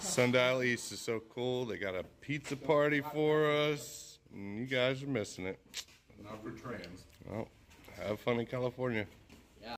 Sundial East is so cool. They got a pizza party for us. And you guys are missing it. Not for trans. Well, have fun in California.